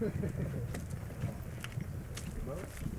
Vamos?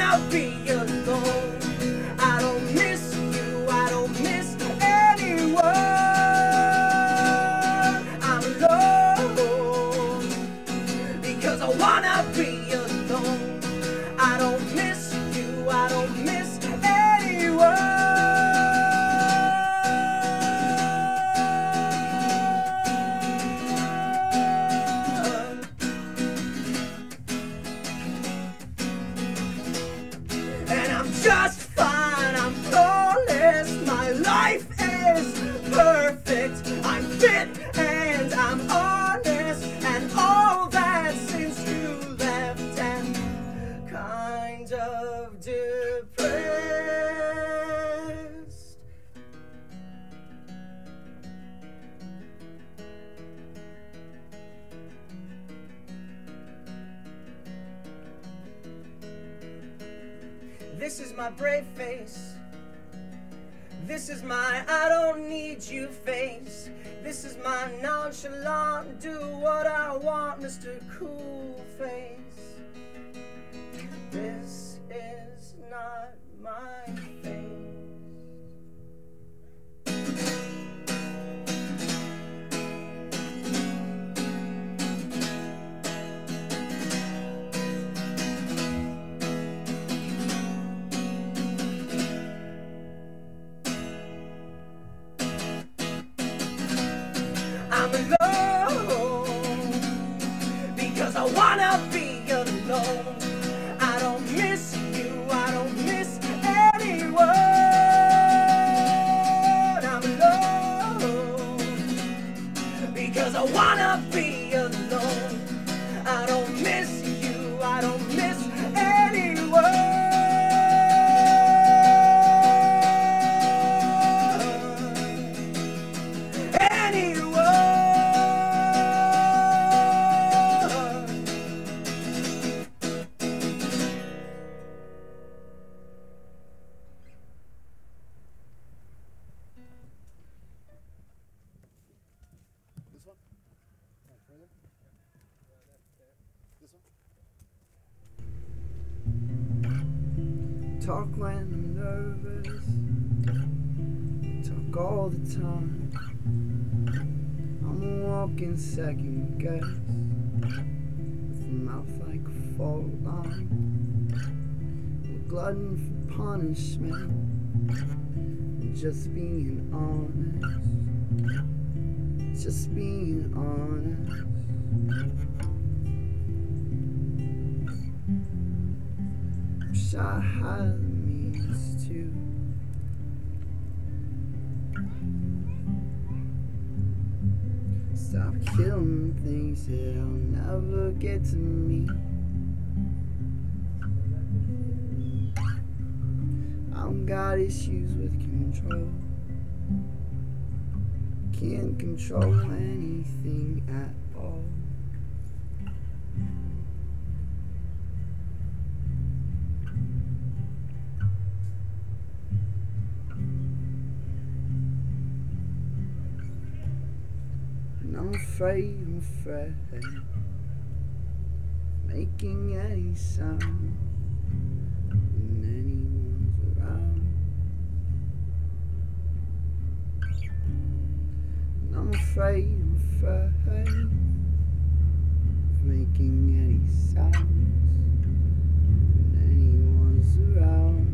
wanna be you. This is my brave face. This is my I don't need you face. This is my nonchalant do what I want, Mr. Cool. This one? Talk when I'm nervous. Talk all the time. I'm a walking second guess. With a mouth like a fault line. I'm glutton for punishment. Just being honest. Just being honest. wish I had means to. Stop killing things, that'll never get to me. I'm got issues with control. Can't control anything at all. Afraid, I'm afraid making any sound when anyone's around. And I'm afraid, I'm afraid making any sounds when anyone's around.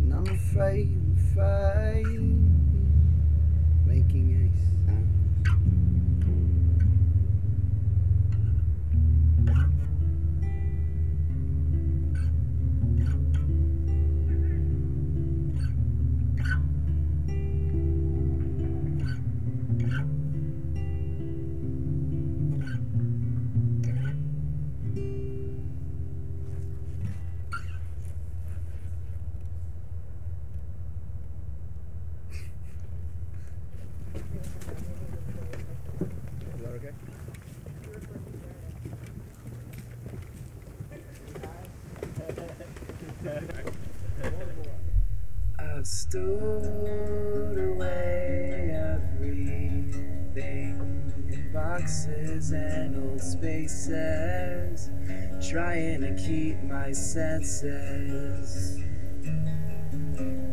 And I'm afraid, I'm afraid I've stored away everything in boxes and old spaces, trying to keep my senses.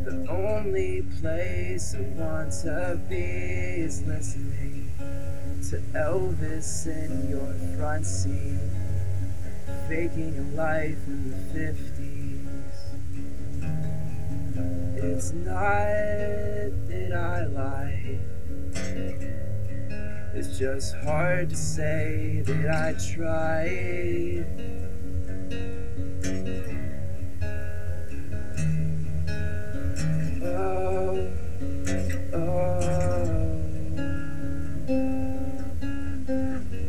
The only place I want to be is listening to Elvis in your front seat, faking a life in the 50s. It's not that I lie. It's just hard to say that I tried. Oh, oh,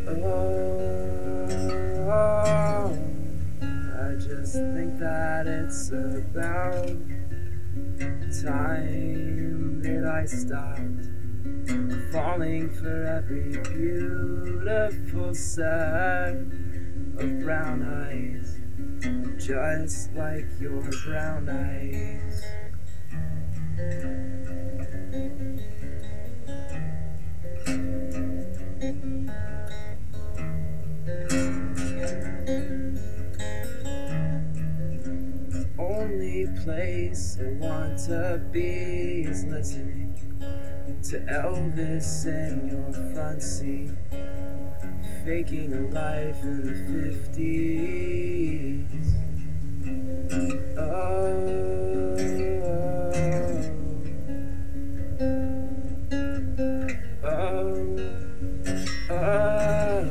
oh. oh. I just think that it's about time that I stopped falling for every beautiful set of brown eyes, just like your brown eyes. Only place I want to be is listening to Elvis in your front seat, faking a life in the 50s. Oh, oh, oh,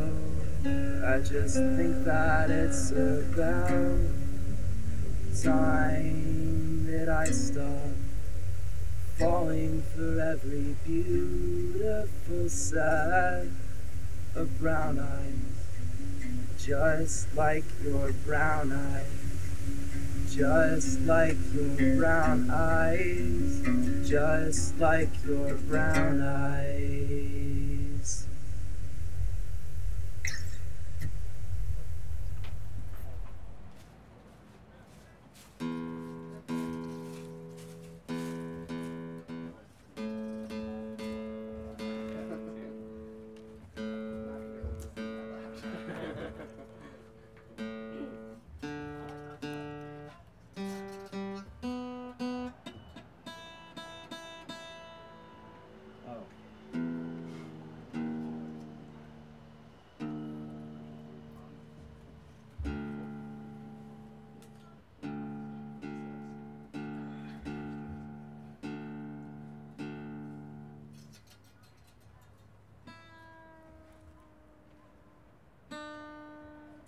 I just think that it's about time that I stop falling for every beautiful set of brown eyes, just like your brown eyes, just like your brown eyes, just like your brown eyes.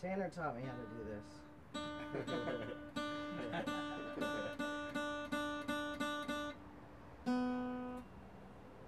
Tanner taught me how to do this.